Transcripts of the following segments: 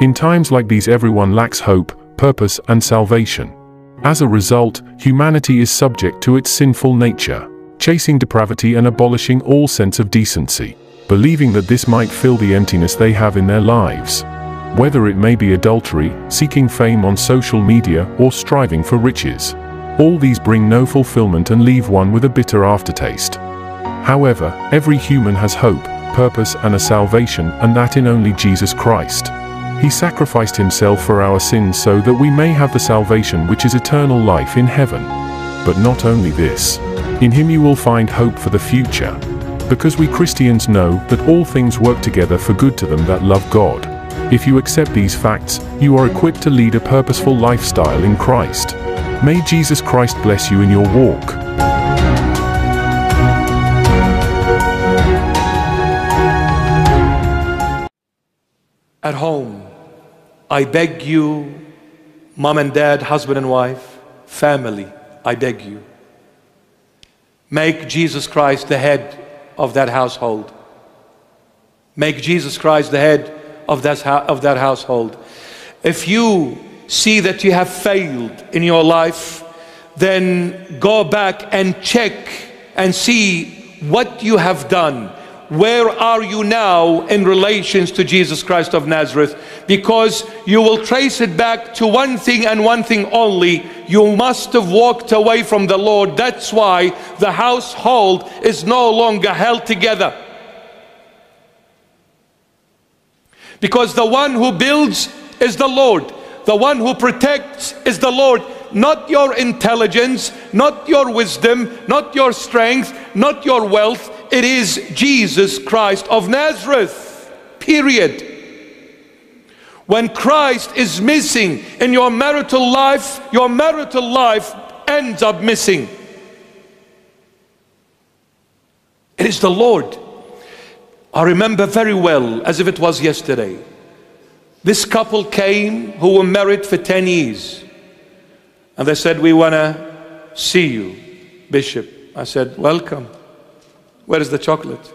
In times like these everyone lacks hope, purpose and salvation. As a result, humanity is subject to its sinful nature, chasing depravity and abolishing all sense of decency, believing that this might fill the emptiness they have in their lives. Whether it may be adultery, seeking fame on social media, or striving for riches. All these bring no fulfillment and leave one with a bitter aftertaste. However, every human has hope, purpose and a salvation and that in only Jesus Christ. He sacrificed himself for our sins so that we may have the salvation which is eternal life in heaven. But not only this. In him you will find hope for the future. Because we Christians know that all things work together for good to them that love God. If you accept these facts, you are equipped to lead a purposeful lifestyle in Christ. May Jesus Christ bless you in your walk. At home, I beg you, mom and dad, husband and wife, family, I beg you. Make Jesus Christ the head of that household. Make Jesus Christ the head of that, of that household. If you see that you have failed in your life, then go back and check and see what you have done where are you now in relations to Jesus Christ of Nazareth? Because you will trace it back to one thing and one thing only. You must have walked away from the Lord. That's why the household is no longer held together. Because the one who builds is the Lord. The one who protects is the Lord. Not your intelligence, not your wisdom, not your strength, not your wealth it is Jesus Christ of Nazareth. Period. When Christ is missing in your marital life, your marital life ends up missing. It is the Lord. I remember very well, as if it was yesterday. This couple came who were married for 10 years. And they said, We want to see you, Bishop. I said, Welcome. Where is the chocolate?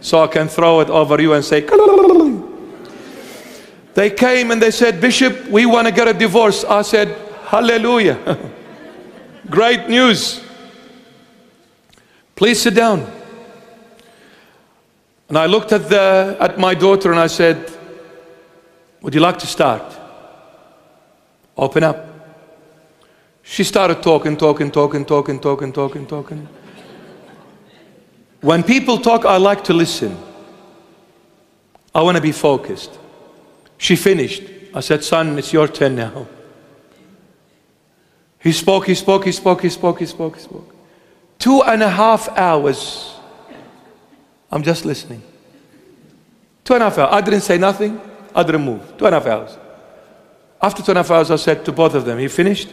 So I can throw it over you and say, they came and they said, Bishop, we want to get a divorce. I said, Hallelujah. Great news. Please sit down. And I looked at, the, at my daughter and I said, Would you like to start? Open up. She started talking, talking, talking, talking, talking, talking, talking. When people talk, I like to listen. I want to be focused. She finished. I said, Son, it's your turn now. He spoke, he spoke, he spoke, he spoke, he spoke, he spoke. Two and a half hours. I'm just listening. Two and a half hours. I didn't say nothing. I didn't move. Two and a half hours. After two and a half hours, I said to both of them, You finished?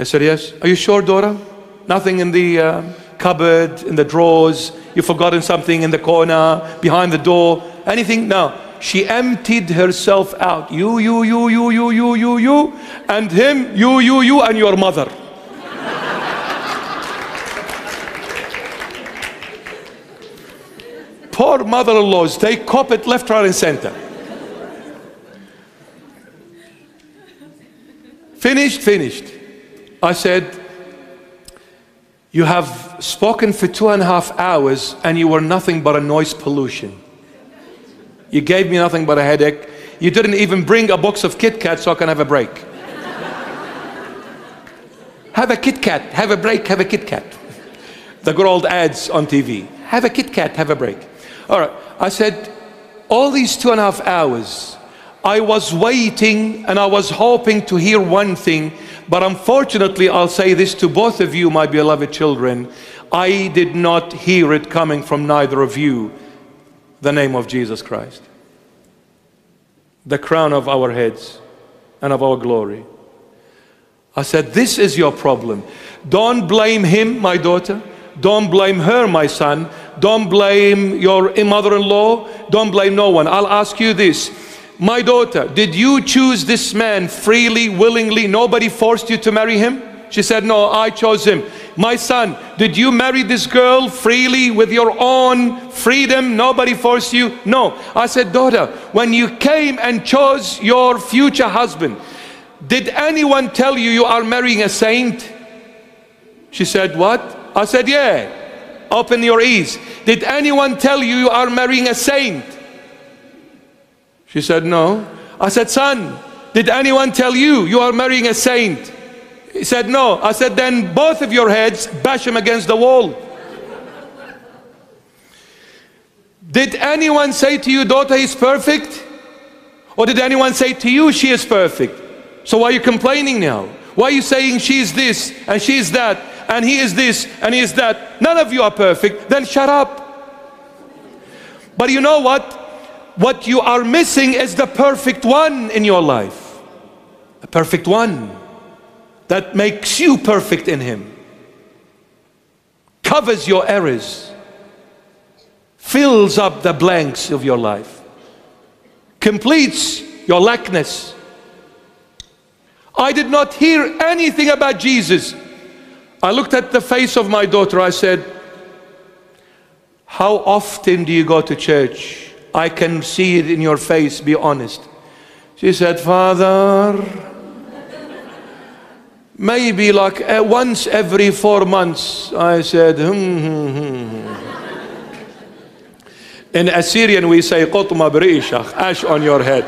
I said, Yes. Are you sure, daughter? Nothing in the. Uh, cupboard, in the drawers, you've forgotten something in the corner, behind the door, anything? No. She emptied herself out. You, you, you, you, you, you, you, you, and him, you, you, you, and your mother. Poor mother-in-laws, they cop it left, right, and center. Finished, finished. I said, you have spoken for two and a half hours and you were nothing but a noise pollution. You gave me nothing but a headache. You didn't even bring a box of Kit Kat so I can have a break. have a Kit Kat, have a break, have a Kit Kat. The good old ads on TV. Have a Kit Kat, have a break. All right. I said, all these two and a half hours, I was waiting and I was hoping to hear one thing but unfortunately, I'll say this to both of you, my beloved children. I did not hear it coming from neither of you the name of Jesus Christ, the crown of our heads and of our glory. I said, This is your problem. Don't blame him, my daughter. Don't blame her, my son. Don't blame your mother in law. Don't blame no one. I'll ask you this my daughter, did you choose this man freely, willingly? Nobody forced you to marry him? She said, No, I chose him. My son, did you marry this girl freely with your own freedom? Nobody forced you? No. I said, Daughter, when you came and chose your future husband, did anyone tell you you are marrying a saint? She said, What? I said, Yeah. Open your ears. Did anyone tell you you are marrying a saint? She said, No. I said, Son, did anyone tell you you are marrying a saint? He said, No. I said, Then both of your heads bash him against the wall. Did anyone say to you, daughter, he's perfect? Or did anyone say to you, she is perfect? So why are you complaining now? Why are you saying she is this and she is that and he is this and he is that? None of you are perfect. Then shut up. But you know what? What you are missing is the perfect one in your life. A perfect one that makes you perfect in him. Covers your errors. Fills up the blanks of your life. Completes your lackness I did not hear anything about Jesus. I looked at the face of my daughter. I said, How often do you go to church? I can see it in your face, be honest. She said, Father, maybe like uh, once every four months. I said, hmm, hmm, hmm. In Assyrian, we say, ash on your head.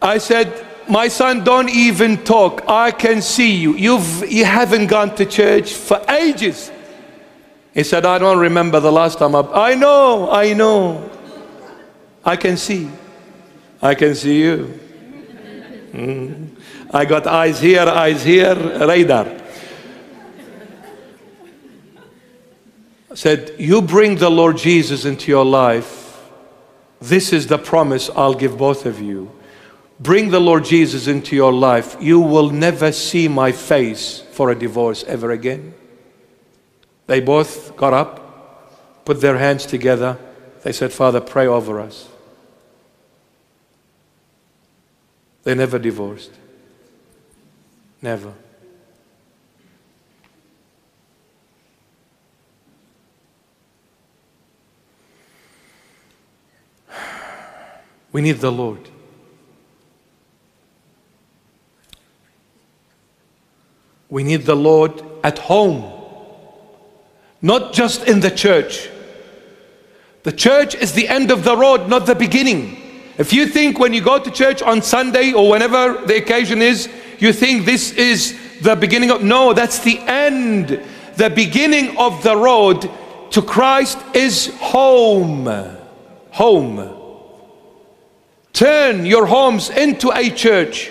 I said, my son don't even talk i can see you you've you haven't gone to church for ages he said i don't remember the last time i i know i know i can see i can see you mm. i got eyes here eyes here radar said you bring the lord jesus into your life this is the promise i'll give both of you bring the Lord Jesus into your life, you will never see my face for a divorce ever again. They both got up, put their hands together. They said, Father, pray over us. They never divorced. Never. We need the Lord. We need the Lord at home, not just in the church. The church is the end of the road, not the beginning. If you think when you go to church on Sunday or whenever the occasion is, you think this is the beginning of, no, that's the end. The beginning of the road to Christ is home. Home. Turn your homes into a church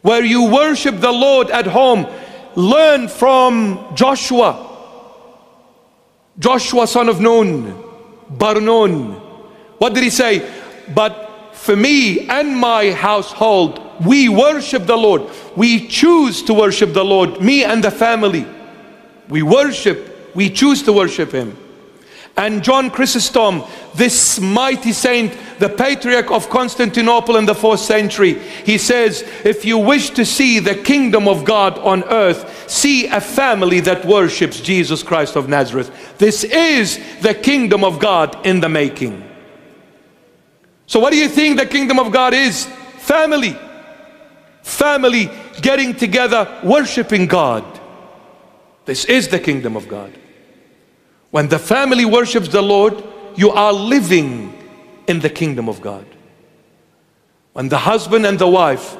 where you worship the Lord at home. Learn from Joshua. Joshua, son of Nun, Barnun. What did he say? But for me and my household, we worship the Lord. We choose to worship the Lord, me and the family. We worship, we choose to worship Him. And John Chrysostom, this mighty saint, the patriarch of Constantinople in the fourth century, he says, If you wish to see the kingdom of God on earth, see a family that worships Jesus Christ of Nazareth. This is the kingdom of God in the making. So, what do you think the kingdom of God is? Family. Family getting together, worshiping God. This is the kingdom of God. When the family worships the Lord, you are living in the kingdom of God. When the husband and the wife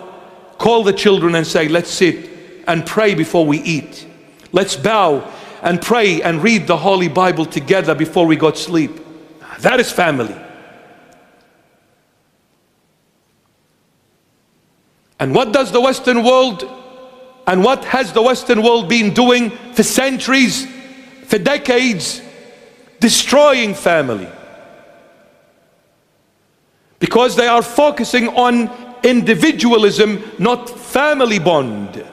call the children and say, Let's sit and pray before we eat. Let's bow and pray and read the Holy Bible together before we go to sleep. That is family. And what does the Western world and what has the Western world been doing for centuries? for decades destroying family because they are focusing on individualism, not family bond.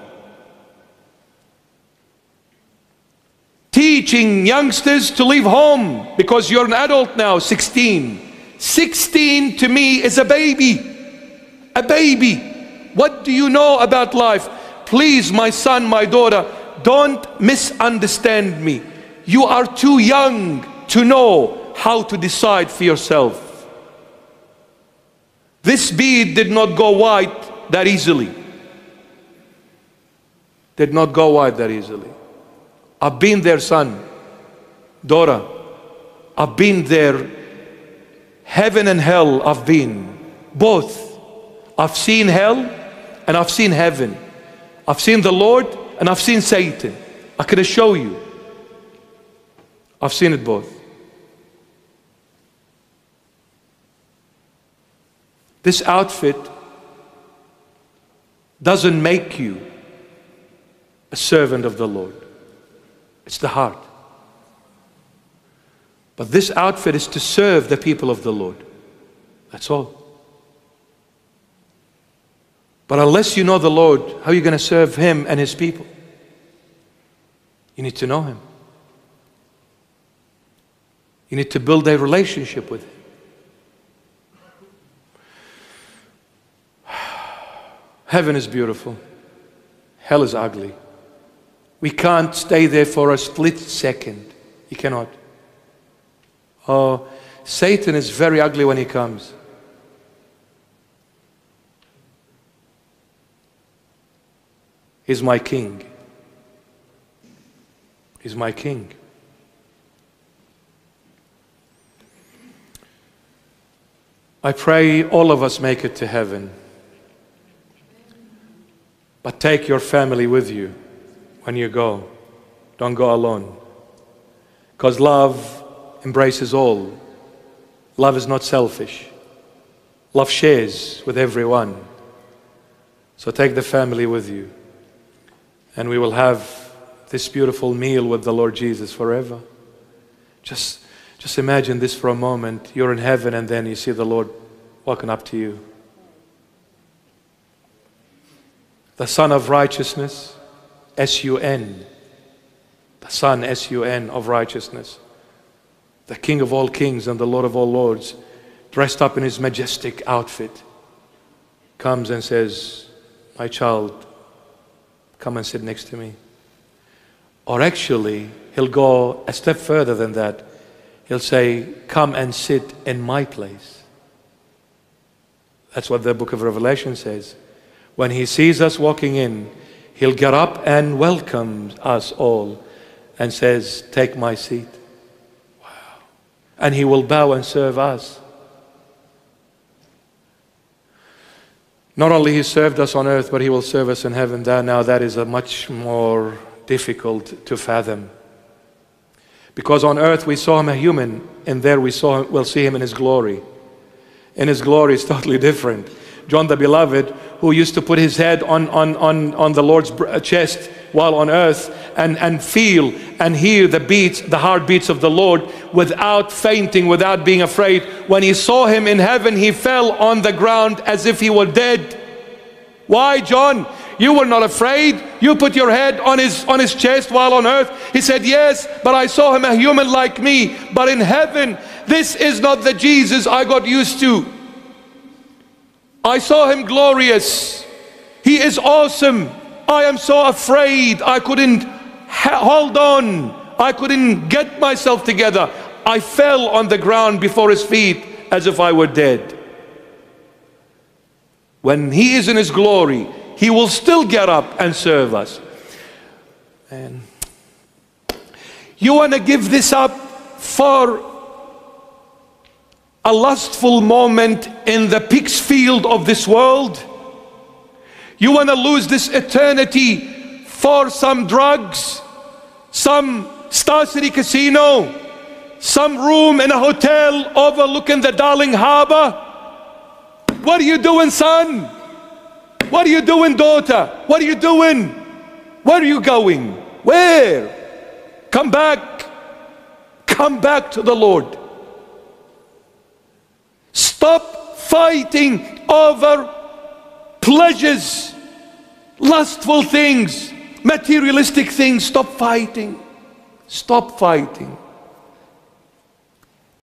Teaching youngsters to leave home because you're an adult now, 16. 16 to me is a baby. A baby. What do you know about life? Please, my son, my daughter, don't misunderstand me. You are too young to know how to decide for yourself. This bead did not go white that easily. Did not go white that easily. I've been there, son, daughter. I've been there. Heaven and hell, I've been. Both. I've seen hell and I've seen heaven. I've seen the Lord and I've seen Satan. I could show you. I've seen it both. This outfit doesn't make you a servant of the Lord. It's the heart. But this outfit is to serve the people of the Lord. That's all. But unless you know the Lord, how are you going to serve Him and His people? You need to know Him. You need to build a relationship with Him. Heaven is beautiful, hell is ugly. We can't stay there for a split second. You cannot. Oh, Satan is very ugly when he comes. He's my king. He's my king. I pray all of us make it to heaven. But take your family with you when you go. Don't go alone. Because love embraces all. Love is not selfish. Love shares with everyone. So take the family with you. And we will have this beautiful meal with the Lord Jesus forever. Just, just imagine this for a moment. You're in heaven and then you see the Lord walking up to you. The Son of Righteousness, S U N. The Son, S U N, of righteousness the King of all kings and the Lord of all lords, dressed up in his majestic outfit, comes and says, My child, come and sit next to me. Or actually, he'll go a step further than that. He'll say, Come and sit in my place. That's what the book of Revelation says. When he sees us walking in, he'll get up and welcome us all and says, Take my seat Wow. and he will bow and serve us. Not only he served us on earth, but he will serve us in heaven. That now that is a much more difficult to fathom. Because on earth we saw him a human, and there we saw him, we'll see him in his glory. And his glory is totally different. John the Beloved, who used to put his head on, on, on, on the Lord's uh, chest while on earth and, and feel and hear the beats, the heartbeats of the Lord without fainting, without being afraid. When he saw him in heaven, he fell on the ground as if he were dead. Why, John? You were not afraid. You put your head on his, on his chest while on earth. He said, Yes, but I saw him a human like me. But in heaven, this is not the Jesus I got used to. I saw him glorious. He is awesome. I am so afraid. I couldn't hold on. I couldn't get myself together. I fell on the ground before his feet as if I were dead. When he is in his glory, he will still get up and serve us. And you want to give this up for a lustful moment in the pig's field of this world? You want to lose this eternity for some drugs, some Star City casino, some room in a hotel overlooking the Darling Harbor? What are you doing, son? What are you doing, daughter? What are you doing? Where are you going? Where? Come back. Come back to the Lord. Stop fighting over pleasures, lustful things, materialistic things. Stop fighting. Stop fighting.